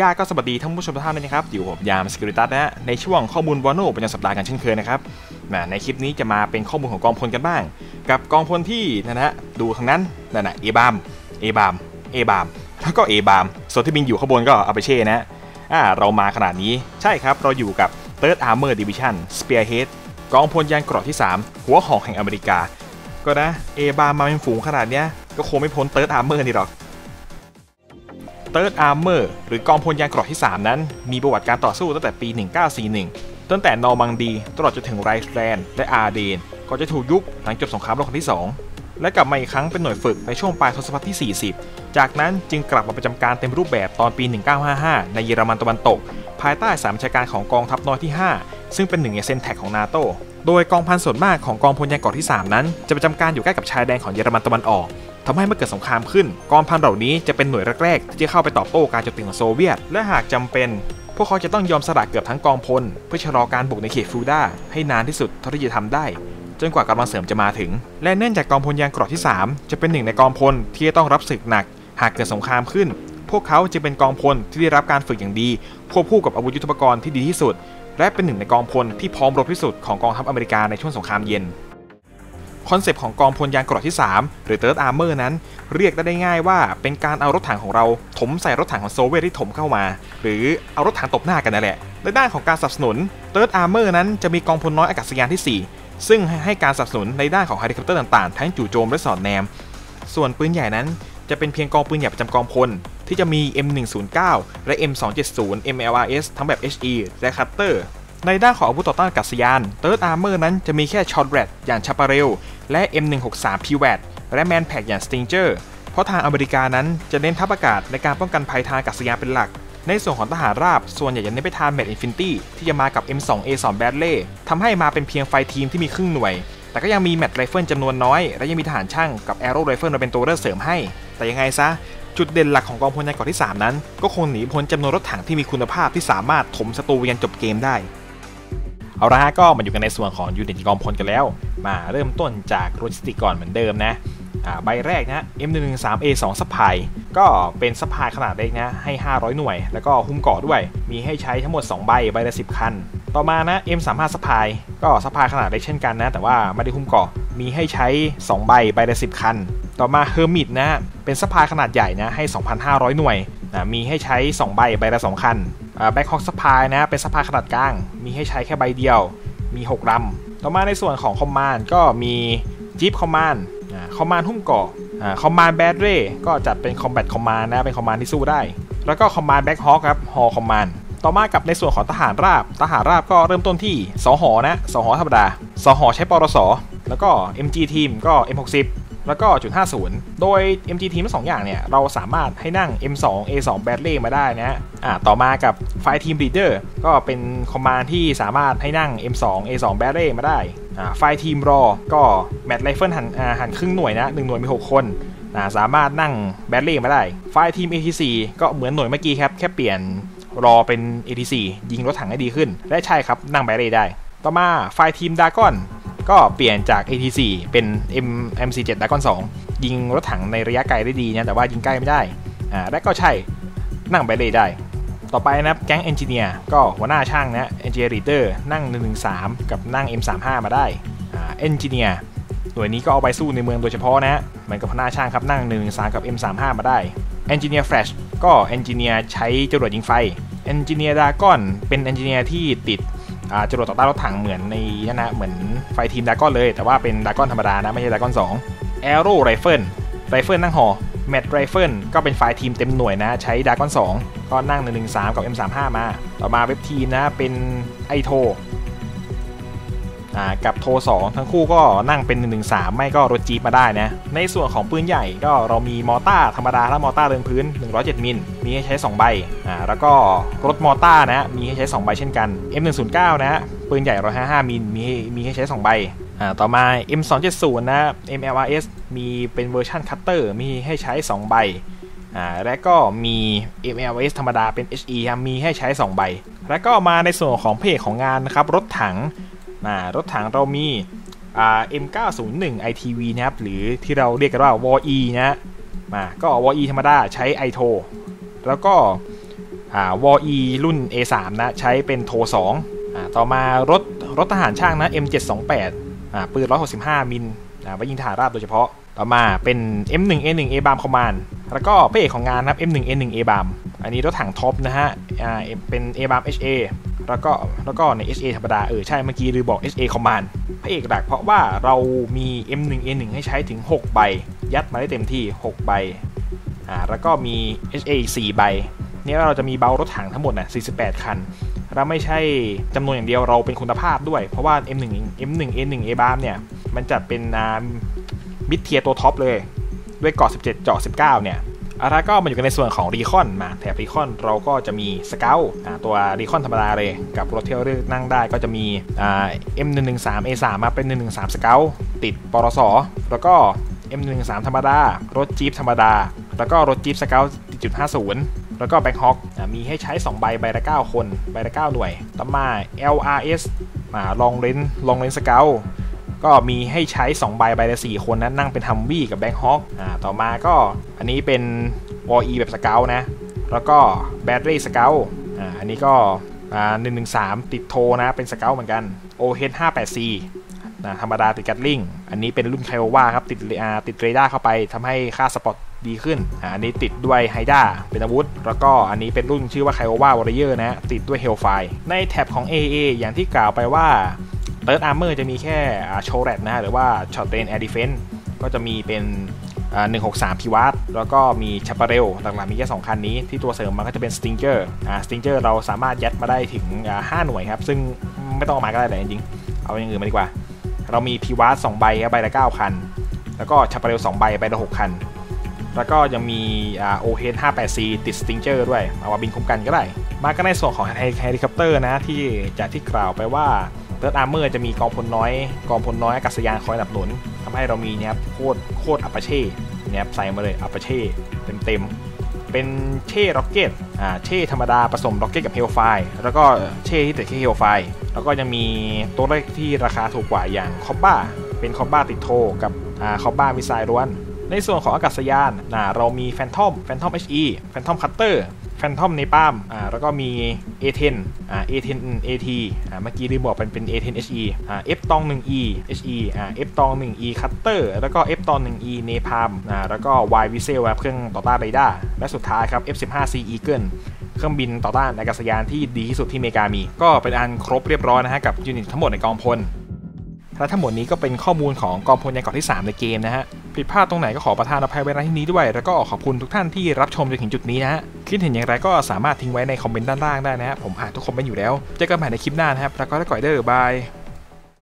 ย่าก็สวัสดีท่านผู้ชมทุกท่านเลยนะครับ อยู่ผมยามสกิริตัสนะฮะในช่วงข้อมูลวอนโนประจำสัปดาห์กันเช่นเคยนะครับในคลิปนี้จะมาเป็นข้อมูลของกองพลกันบ้าง กับกองพลที่นะฮะดูทางนั้นนั่นนะเอบามเอบามเอบามแล้วก็เอบามส่วนที่บินอยู่ข้างบนก็เอาไปเช่นะอ่าเรามาขนาดนี้ใช่ครับเราอยู่กับ Third Armor Division Spearhead กองพลยานเกราะที่ 3 หัวหอกแห่งอเมริกา ก็นะเอบามมาเป็นฝูงขนาดเนี้ยก็คงไม่พ้น Third Armor นี่หรอก Third Armor หรือกองพลยานเกราะที่ 3 นั้น มีประวัติการต่อสู้ตั้งแต่ปี 1941 ตั้งแต่นอร์มังดี ตลอดจนถึงไรน์แลนด์และอาร์เดนก่อนจะถูกยุบหลังจบสงครามโลกครั้งที่ 2 และกลับมาอีกครั้งเป็นหน่วยฝึกในช่วงปลายทศวรรษที่ 40 จากนั้นจึงกลับมาประจำการเต็มรูปแบบตอนปี 1955 ในเยอรมันตะวันตก ภายใต้สายบังคับบัญชาการของกองทัพน้อยที่ 5 ซึ่งเป็นหนึ่งใน CENTAG ของนาโตโดยกองพันส่วนมากของกองพลยานเกราะที่ 3 นั้น จะประจำการอยู่ใกล้กับชายแดนของเยอรมันตะวันออก ทำให้เมื่อเกิดสงครามขึ้นกองพันเหล่านี้จะเป็นหน่วยแรกๆที่จะเข้าไปตอบโต้การโจมตีของโซเวียต และหากจำเป็น พวกเขาจะต้องยอมสละเกือบทั้งกองพล เพื่อชะลอการบุกในเขตฟูด้าให้นานที่สุดเท่าที่จะทำได้ จนกว่ากำลังเสริมจะมาถึง และเนื่องจากกองพลยานเกราะที่ 3 จะเป็นหนึ่งในกองพลที่จะต้องรับศึกหนัก หากเกิดสงครามขึ้น พวกเขาจะเป็นกองพลที่ได้รับการฝึกอย่างดีควบคู่กับอาวุธยุทโธปกรณ์ที่ดีที่สุด และเป็นหนึ่งในกองพลที่พร้อมรบที่สุดของกองทัพอเมริกาในช่วงสงครามเย็น คอนเซปต์ของกองพลยานเกราะที่ 3 หรือ Third Armor นั้น เรียกได้ง่ายว่าเป็นการเอารถถังของเราถมใส่รถถังของโซเวียตที่ถมเข้ามา หรือเอารถถังตบหน้ากันนั่นแหละ ในด้านของการสนับสนุน Third Armor นั้นจะมีกองพลน้อยอากาศยานที่ 4 ซึ่งให้การสนับสนุนในด้านของเฮลิคอปเตอร์ต่างๆ ทั้งจู่โจมและสอดแนม ส่วนปืนใหญ่นั้นจะเป็นเพียงกองปืนใหญ่ประจำกองพล ที่จะมี M109 และ M270 MLRS ทั้งแบบ HE และ cluster ในด้านของอาวุธต่อต้านอากาศยาน Third Armored นั้นจะมีแค่ช็อตแรดอย่าง Chaparral และ M163 p w a t และ MANPADS อย่าง Stinger เพราะทางอเมริกานั้นจะเน้นทัพอากาศในการป้องกันภัยทางอากาศยานเป็นหลัก ในส่วนของทหารราบ ส่วนใหญ่จะเน้นไปทางแม t อินฟินิตี้ที่จะมากับ M2A2 b a d l e y ทำให้มาเป็นเพียง fire team ที่มีครึ่งหน่วย แต่ก็ยังมี Mech Rifle จำนวนน้อย และยังมีทหารช่างกับ Aero Rifle มาเป็นตัวเลือกเสริมให้ แต่ยังไงซะจุดเด่นหลักของกองพลยานเกราะที่ 3 นั้น ก็คงหนีพ้นจำนวนรถถังที่มีคุณภาพที่สามารถถมศัตรูยันจบเกมได้ เอาละฮะก็มาอยู่กันในส่วนของ unit กองพลกันแล้ว มาเริ่มต้นจากโลจิสติกก่อนเหมือนเดิมนะใบแรกนะ M113A2 supply ก็เป็น supply ขนาดเล็กนะ ให้ 500 หน่วย แล้วก็หุ้มเกราะด้วย มีให้ใช้ทั้งหมด 2 ใบ ใบละ 10 คัน ต่อมานะ M35 supply ก็ supply ขนาดเล็กเช่นกันนะ แต่ว่าไม่ได้หุ้มเกราะ มีให้ใช้ 2 ใบ ใบละ 10 คัน ต่อมา HEMTT นะ เป็น supply ขนาดใหญ่นะ ให้ 2,500 หน่วยนะมีให้ใช้ 2 ใบ ใบละ 2 คัน Black Hawk supply นะเป็น supply ขนาดกลาง มีให้ใช้แค่ใบเดียว มี 6ลำต่อมาในส่วนของคอมมานด์ก็มีจี p คอมมานด์คอมมานด์หุ้มเกาะคอมมานด์แบดเร่ก็จัดเป็นคอมแบทคอมมานด์นะเป็นคอมมานด์ที่สู้ได้ แล้วก็ command Black Hawk ครับฮอ command ต่อมากับในส่วนของทหารราบ ทหารราบก็เริ่มต้นที่สหอนะสหอธรรมดาสหอใช้ปรสแล้วก็ MG ทีมก็ M60 แล้วก็จุด50 โดย MG ทีมทั้งสองอย่างเนี่ย เราสามารถให้นั่ง M2 A2 b a t l e y มาได้นะอ่าต่อมากับไฟทีม Leader ก็เป็น command ที่สามารถให้นั่ง M2 A2 b a t l e y มาได้อ่า Fire Team LAW ก็ Mech Rifle หันอ่าหันครึ่งหน่วยนะหนึ่งหน่วยมี 6 คนอ่าสามารถนั่งแบตเล่มาได้ ไฟทีม ATC ก็เหมือนหน่วยเมื่อกี้ครับ แค่เปลี่ยนรอเป็น ATC ยิงรถถังให้ดีขึ้น และใช่ครับนั่ง Bradley ได้ ต่อมา Fire Team Dragon ก็เปลี่ยนจาก AT4 เป็น M M47 Dragon 2 ยิงรถถังในระยะไกลได้ดีนะ แต่ว่ายิงใกล้ไม่ได้ อ่าและก็ใช่นั่ง Bradley ได้ ต่อไปนะครับแก๊ง engineer ก็หัวหน้าช่างนะ Engineer Leader นั่ง 113 กับนั่ง M35 มาได้ อ่า engineer หน่วยนี้ก็เอาไปสู้ในเมืองโดยเฉพาะนะเหมือนกับหัวหน้าช่างครับนั่ง 113 กับ M35 มาได้ Engineer Flash ก็ engineer ใช้จรวดยิงไฟ Engineer Dragon เป็น engineer ที่ติด จรวดต่อต้านรถถังเหมือนในนั่นนะเหมือน Fire Team Dragon เลย แต่ว่าเป็น Dragon ธรรมดานะ ไม่ใช่ Dragon 2 Aero Rifle Rifle นั่งหอ Mech Rifle ก็เป็น Fire Team เต็มหน่วยนะ ใช้ Dragon 2ก็นั่ง 113 กับ M35 มา ต่อมา weapon team นะเป็น I-TOW กับ TOW 2ทั้งคู่ก็นั่งเป็น 113 ไม่ก็รถจี๊ปมาได้นะ ในส่วนของปืนใหญ่ก็เรามี mortar ธรรมดาและ mortar เดินพื้น 107 มิล มีให้ใช้ 2 ใบอ่าแล้วก็รถ mortar นะมีให้ใช้ 2 ใบเช่นกัน M109 นะปืนใหญ่ 155 มิล มีมีให้ใช้ 2 ใบอ่าต่อมา M270 นะ MLRS มีเป็นเวอร์ชัน cluster มีให้ใช้ 2 ใบอ่าและก็มี MLS ธรรมดาเป็น HE มีให้ใช้ 2 ใบ แล้วก็มาในส่วนของเพจของงานนะครับรถถัง รถถังเรามี M901 ITV นะครับหรือที่เราเรียกกันว่า w e นะมาก็ w e ธรรมดาใช้ i t o แล้วก็อ่าวอ E รุ่น A3 นะใช้เป็นโท2อ่าต่อมารถรถทหารช่างนะ M728 อ่าปืน 165 มิลอ่าไว้ยิงฐานราบโดยเฉพาะต่อมาเป็น M1 A1 A บามคอมานแล้วก็พระเอกของงานนะครับ M1 A1 A บามอันนี้รถถังท็อปนะฮะอ่าเป็น A บาม HA แล้วก็แล้วก็ใน HA ธรรมดา เออ ใช่เมื่อกี้ลืมบอก HA Command พระเอกหลักเพราะว่าเรามี M1 A1 ให้ใช้ถึง 6 ใบ ยัดมาได้เต็มที่ 6 ใบ อ่า แล้วก็มี HA อีก4ใบ เนี่ยเราจะมีเบารถถังทั้งหมดน่ะ48 คัน เราไม่ใช่จำนวนอย่างเดียวเราเป็นคุณภาพด้วย เพราะว่า M1 M1 A1 A บามเนี่ย มันจัดเป็นมิดเทียตัวท็อปเลย ด้วยเกาะ17 เจาะ19 เนี่ย อะไรก็มาอยู่กันในส่วนของรีคอนมาแถบรีคอนเราก็จะมีสเกลตัวรีคอนธรรมดาเลย กับรถเที่ยวเลือนั่งได้ก็จะมี M113 A3 มเอสามมาเป็น113สามสเกลติดปรสแล้วก็ M13 ธรรมดา รถจี๊ปธรรมดา แล้วก็รถจี๊ปสเกลติดจุด50แล้วก็แบ็คฮอคมีให้ใช้ 2 ใบ ใบละ 9 คน ใบละ 9 หน่วยต่อมา LRS มาลองเลนลองเลนสเกล ก็มีให้ใช้ 2 ใบใบละ4คนนั้นนั่งเป็นฮัมวี่กับแบ็คฮอคอ่าต่อมาก็อันนี้เป็นวอ e แบบสเกลนะ แล้วก็แบตเตอรี่สเกลอ่าอันนี้ก็อ่า113ติดโทนะเป็นสเกลเหมือนกัน OH 58 C นะธรรมดาติดกัดลิงอันนี้เป็นรุ่นไคโอวาครับติดอ่าติดเรดาร์เข้าไปทำให้ค่าสปอตดีขึ้น อันนี้ติดด้วย Hydra เป็นอาวุธ แล้วก็อันนี้เป็นรุ่นชื่อว่า Kiowa Warrior นะ ติดด้วย Hellfire ใน tab ของ AA อย่างที่กล่าวไปว่า Third Armored จะมีแค่ SHORAD นะฮะหรือว่า short range air defense ก็จะมีเป็น163 PIVADS แล้วก็มี Chaparral หลักๆมีแค่2คันนี้ที่ตัวเสริมมันก็จะเป็น Stinger อ่า Stinger เราสามารถยัดมาได้ถึง5หน่วยครับ ซึ่งไม่ต้องออกมาก็ได้แต่จริงๆ เอาอย่างอื่นมาดีกว่า เรามี PIVADS 2ใบครับใบละ9คัน แล้วก็ Chaparral 2ใบใบละ6คัน แล้วก็ยังมี OH 58C ติด Stinger ด้วย เอามาบินคุ้มกันก็ได้ มาก็ในส่วนของเฮลิคอปเตอร์นะที่จากที่กล่าวไปว่า Third Armored จะมีกองพลน้อย กองพลน้อยอากาศยานคอยสนับสนุนทำให้เรามีเนี่ยโคตรโคตร Apache เนี่ยใส่มาเลย Apache เต็มๆเป็นเช่ rocket อ่าเช่ธรรมดาผสม rocket กับ Hellfireแล้วก็เช่ที่ติดแค่ Hellfire แล้วก็ยังมีตัวเลือกที่ราคาถูกกว่าอย่าง Cobra เป็น Cobra ติด TOW กับอ่า Cobra missile ล้วนในส่วนของอากาศยานนะเรามีแฟนทอมแฟนทอม HE แฟนทอมคัตเตอร์ แฟนทอมในป้ามอ่าแล้วก็มี A10 อ่า A10 AT อ่าเมื่อกี้ลืมบอกเป็นเป็น A10 HE อ่า F ตอง 1E HE อ่า F ตอง 1E คัตเตอร์แล้วก็ F ตอง 1E เนพามอ่าแล้วก็ Y v i s e l เครื่องต่อต้านเรดาร์และสุดท้ายครับ F15C Eagle เครื่องบินต่อต้านอากาศยานที่ดีที่สุดที่อเมริกามี ก็เป็นอันครบเรียบร้อยนะฮะกับ unit ทั้งหมดในกองพล และทั้งหมดนี้ก็เป็นข้อมูลของกองพลยานเกาะที่ 3 ในเกมนะฮะ ผิดพลาดตรงไหนก็ขอประทานอภัยไว้ในที่นี้ด้วย แล้วก็ขอบคุณทุกท่านที่รับชมจนถึงจุดนี้นะฮะ คิดเห็นอย่างไรก็สามารถทิ้งไว้ในคอมเมนต์ด้านล่างได้นะฮะ ผมอ่านทุกคอมเมนต์อยู่แล้ว เจอกันใหม่ในคลิปหน้านะครับ แล้วก็ได้ก่อยเดอร์ bye